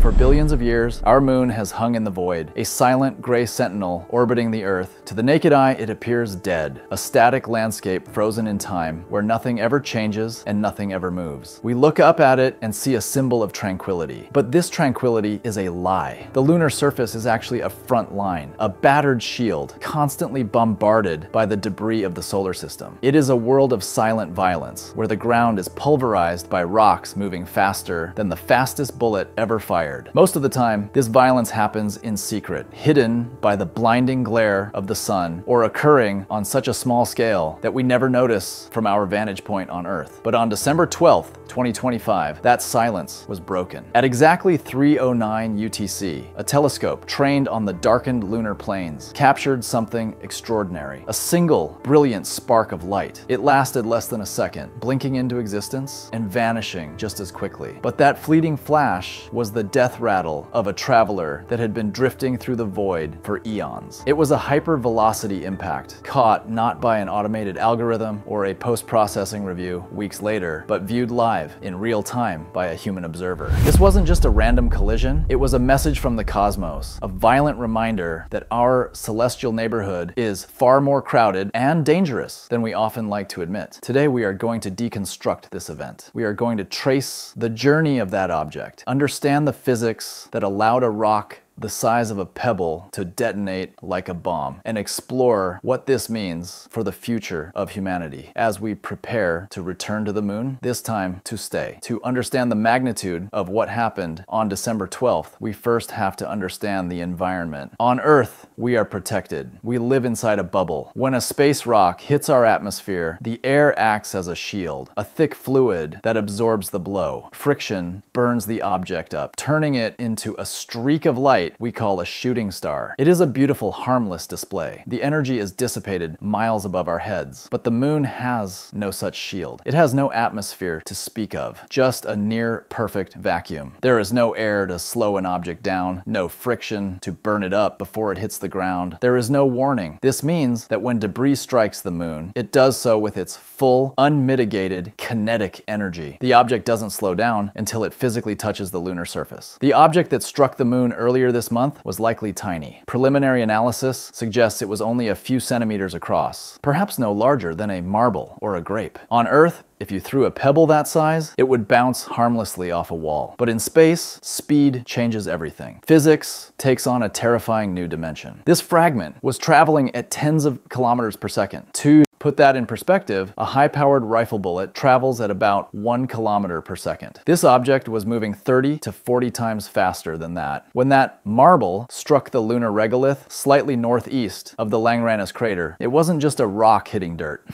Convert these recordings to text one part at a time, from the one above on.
For billions of years, our moon has hung in the void, a silent gray sentinel orbiting the Earth. To the naked eye, it appears dead, a static landscape frozen in time, where nothing ever changes and nothing ever moves. We look up at it and see a symbol of tranquility. But this tranquility is a lie. The lunar surface is actually a front line, a battered shield, constantly bombarded by the debris of the solar system. It is a world of silent violence, where the ground is pulverized by rocks moving faster than the fastest bullet ever fired fired. Most of the time, this violence happens in secret, hidden by the blinding glare of the sun, or occurring on such a small scale that we never notice from our vantage point on Earth. But on December 12th, 2025, that silence was broken. At exactly 309 UTC, a telescope trained on the darkened lunar plains captured something extraordinary. A single, brilliant spark of light. It lasted less than a second, blinking into existence and vanishing just as quickly. But that fleeting flash was the death rattle of a traveler that had been drifting through the void for eons. It was a hypervelocity impact, caught not by an automated algorithm or a post-processing review weeks later, but viewed live in real time by a human observer. This wasn't just a random collision, it was a message from the cosmos, a violent reminder that our celestial neighborhood is far more crowded and dangerous than we often like to admit. Today we are going to deconstruct this event. We are going to trace the journey of that object, understand the physics that allowed a rock the size of a pebble to detonate like a bomb and explore what this means for the future of humanity as we prepare to return to the moon, this time to stay. To understand the magnitude of what happened on December 12th, we first have to understand the environment. On Earth, we are protected. We live inside a bubble. When a space rock hits our atmosphere, the air acts as a shield, a thick fluid that absorbs the blow. Friction burns the object up, turning it into a streak of light light we call a shooting star. It is a beautiful, harmless display. The energy is dissipated miles above our heads, but the moon has no such shield. It has no atmosphere to speak of, just a near perfect vacuum. There is no air to slow an object down, no friction to burn it up before it hits the ground. There is no warning. This means that when debris strikes the moon, it does so with its full, unmitigated kinetic energy. The object doesn't slow down until it physically touches the lunar surface. The object that struck the moon earlier this this month was likely tiny. Preliminary analysis suggests it was only a few centimeters across, perhaps no larger than a marble or a grape. On Earth, if you threw a pebble that size, it would bounce harmlessly off a wall. But in space, speed changes everything. Physics takes on a terrifying new dimension. This fragment was traveling at tens of kilometers per second, two Put that in perspective, a high-powered rifle bullet travels at about 1 kilometer per second. This object was moving 30 to 40 times faster than that. When that marble struck the lunar regolith slightly northeast of the Langrenus crater, it wasn't just a rock hitting dirt.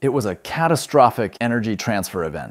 It was a catastrophic energy transfer event.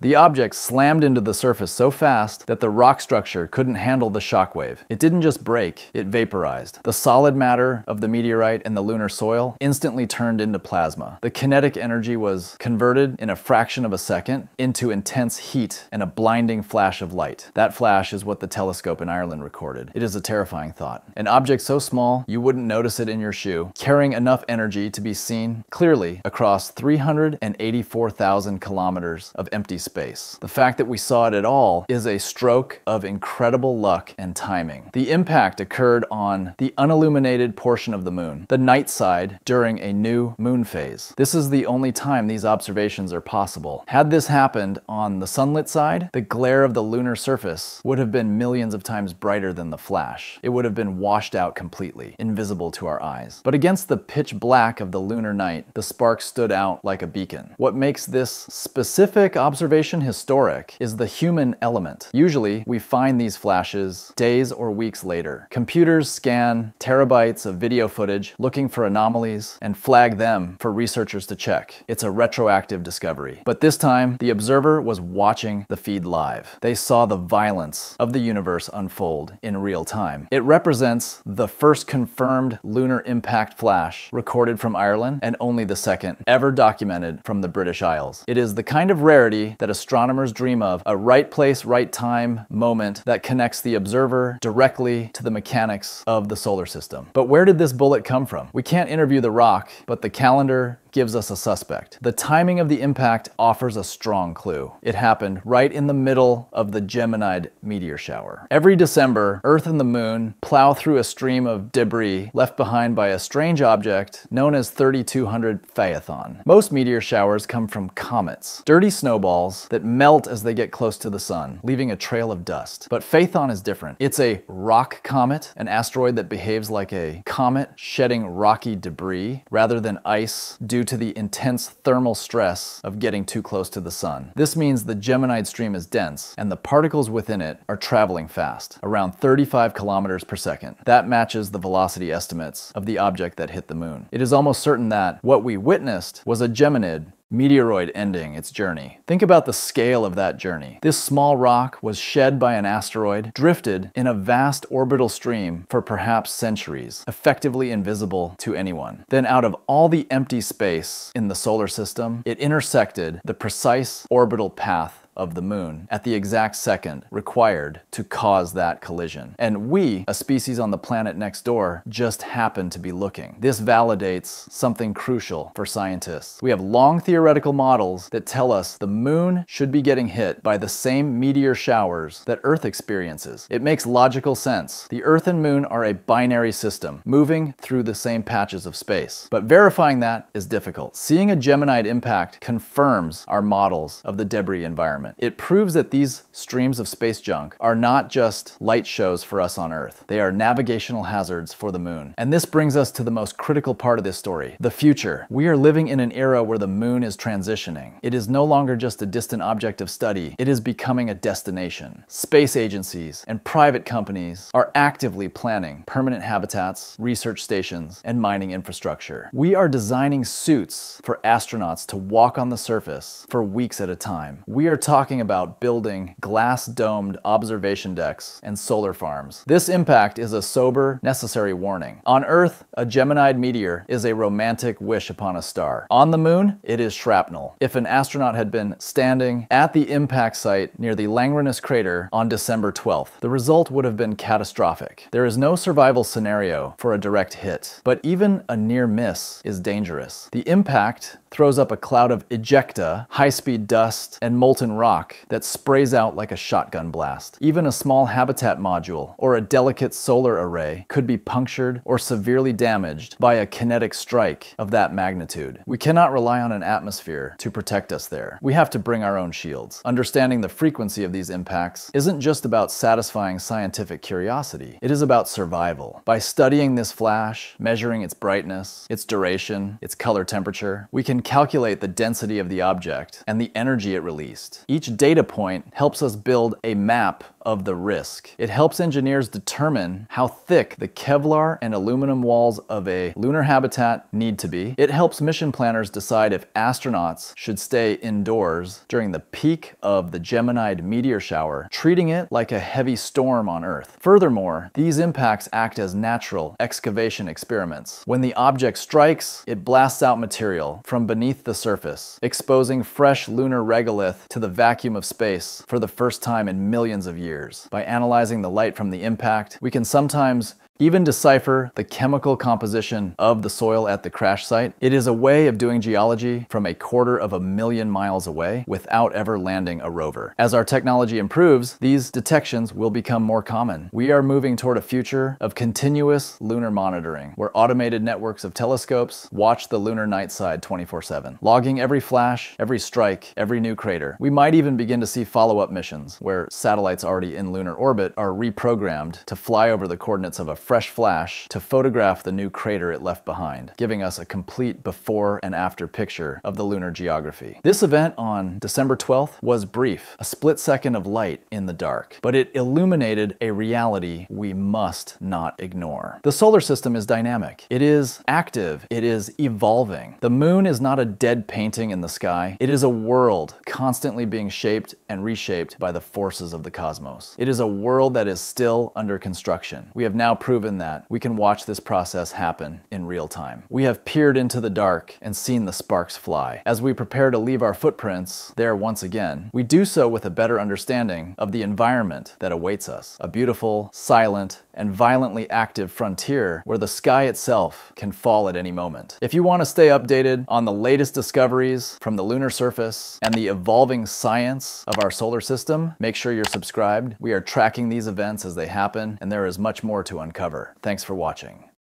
The object slammed into the surface so fast that the rock structure couldn't handle the shockwave. It didn't just break, it vaporized. The solid matter of the meteorite and the lunar soil instantly turned into plasma. The kinetic energy was converted in a fraction of a second into intense heat and a blinding flash of light. That flash is what the telescope in Ireland recorded. It is a terrifying thought. An object so small you wouldn't notice it in your shoe, carrying enough energy to be seen clearly across 384,000 kilometers of empty space space. The fact that we saw it at all is a stroke of incredible luck and timing. The impact occurred on the unilluminated portion of the moon, the night side during a new moon phase. This is the only time these observations are possible. Had this happened on the sunlit side, the glare of the lunar surface would have been millions of times brighter than the flash. It would have been washed out completely, invisible to our eyes. But against the pitch black of the lunar night, the spark stood out like a beacon. What makes this specific observation historic is the human element. Usually, we find these flashes days or weeks later. Computers scan terabytes of video footage looking for anomalies and flag them for researchers to check. It's a retroactive discovery. But this time, the observer was watching the feed live. They saw the violence of the universe unfold in real time. It represents the first confirmed lunar impact flash recorded from Ireland and only the second ever documented from the British Isles. It is the kind of rarity that that astronomers dream of a right place, right time moment that connects the observer directly to the mechanics of the solar system. But where did this bullet come from? We can't interview the rock, but the calendar, gives us a suspect. The timing of the impact offers a strong clue. It happened right in the middle of the Geminid meteor shower. Every December, Earth and the Moon plow through a stream of debris left behind by a strange object known as 3200 Phaethon. Most meteor showers come from comets, dirty snowballs that melt as they get close to the sun, leaving a trail of dust. But Phaethon is different. It's a rock comet, an asteroid that behaves like a comet shedding rocky debris rather than ice due to the intense thermal stress of getting too close to the sun. This means the Geminid stream is dense and the particles within it are traveling fast, around 35 kilometers per second. That matches the velocity estimates of the object that hit the moon. It is almost certain that what we witnessed was a Geminid meteoroid ending its journey. Think about the scale of that journey. This small rock was shed by an asteroid, drifted in a vast orbital stream for perhaps centuries, effectively invisible to anyone. Then out of all the empty space in the solar system, it intersected the precise orbital path of the moon at the exact second required to cause that collision. And we, a species on the planet next door, just happen to be looking. This validates something crucial for scientists. We have long theoretical models that tell us the moon should be getting hit by the same meteor showers that Earth experiences. It makes logical sense. The Earth and moon are a binary system, moving through the same patches of space. But verifying that is difficult. Seeing a Geminid impact confirms our models of the debris environment. It proves that these streams of space junk are not just light shows for us on Earth. They are navigational hazards for the moon. And this brings us to the most critical part of this story, the future. We are living in an era where the moon is transitioning. It is no longer just a distant object of study. It is becoming a destination. Space agencies and private companies are actively planning permanent habitats, research stations, and mining infrastructure. We are designing suits for astronauts to walk on the surface for weeks at a time. We are talking about building glass domed observation decks and solar farms. This impact is a sober, necessary warning. On Earth, a Geminid meteor is a romantic wish upon a star. On the moon, it is shrapnel. If an astronaut had been standing at the impact site near the Langrenus crater on December 12th, the result would have been catastrophic. There is no survival scenario for a direct hit, but even a near miss is dangerous. The impact throws up a cloud of ejecta, high speed dust, and molten rock that sprays out like a shotgun blast. Even a small habitat module or a delicate solar array could be punctured or severely damaged by a kinetic strike of that magnitude. We cannot rely on an atmosphere to protect us there. We have to bring our own shields. Understanding the frequency of these impacts isn't just about satisfying scientific curiosity, it is about survival. By studying this flash, measuring its brightness, its duration, its color temperature, we can can calculate the density of the object and the energy it released. Each data point helps us build a map of the risk. It helps engineers determine how thick the Kevlar and aluminum walls of a lunar habitat need to be. It helps mission planners decide if astronauts should stay indoors during the peak of the Geminid meteor shower, treating it like a heavy storm on Earth. Furthermore, these impacts act as natural excavation experiments. When the object strikes, it blasts out material from beneath the surface, exposing fresh lunar regolith to the vacuum of space for the first time in millions of years years. By analyzing the light from the impact, we can sometimes even decipher the chemical composition of the soil at the crash site. It is a way of doing geology from a quarter of a million miles away without ever landing a rover. As our technology improves, these detections will become more common. We are moving toward a future of continuous lunar monitoring, where automated networks of telescopes watch the lunar night side 24 7, logging every flash, every strike, every new crater. We might even begin to see follow up missions where satellites already in lunar orbit are reprogrammed to fly over the coordinates of a fresh flash to photograph the new crater it left behind, giving us a complete before and after picture of the lunar geography. This event on December 12th was brief, a split second of light in the dark, but it illuminated a reality we must not ignore. The solar system is dynamic, it is active, it is evolving. The moon is not a dead painting in the sky, it is a world constantly being shaped and reshaped by the forces of the cosmos. It is a world that is still under construction. We have now proved proven that we can watch this process happen in real time. We have peered into the dark and seen the sparks fly. As we prepare to leave our footprints there once again, we do so with a better understanding of the environment that awaits us. A beautiful, silent, and violently active frontier where the sky itself can fall at any moment. If you want to stay updated on the latest discoveries from the lunar surface and the evolving science of our solar system, make sure you're subscribed. We are tracking these events as they happen, and there is much more to uncover. Thanks for watching.